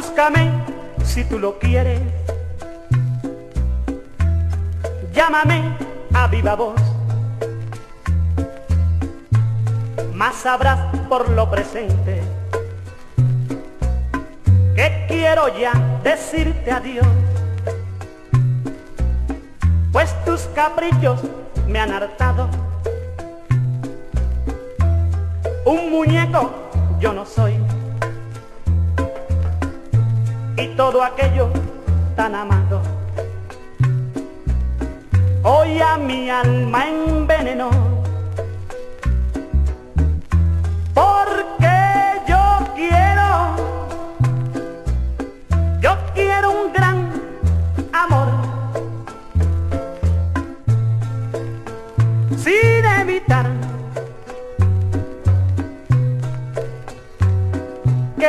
Búscame si tú lo quieres. Llámame a viva voz. Más sabrás por lo presente que quiero ya decirte adiós. Pues tus caprichos me han hartado. Un muñeco yo no soy y todo aquello tan amado. Hoy a mi alma envenenó.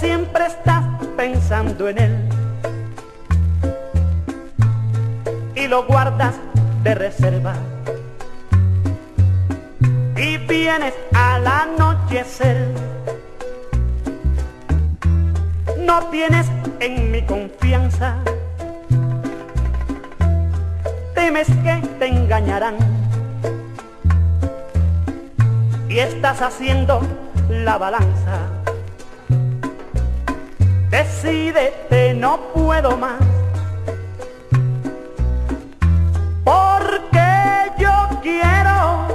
siempre estás pensando en él y lo guardas de reserva. Y vienes al anochecer, no tienes en mi confianza temes que te engañarán y estás haciendo la balanza. Decídete, no puedo más. Porque yo quiero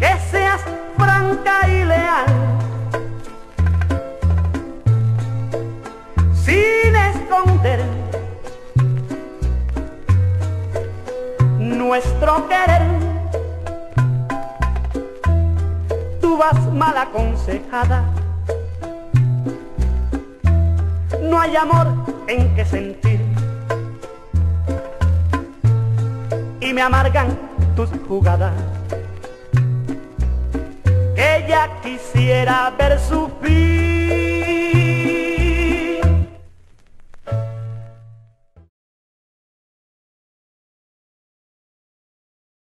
que seas franca y leal. Sin esconder nuestro querer. Tú vas mal aconsejada. Hay amor en que sentir. Y me amargan tus jugadas. Que ya quisiera ver sufrir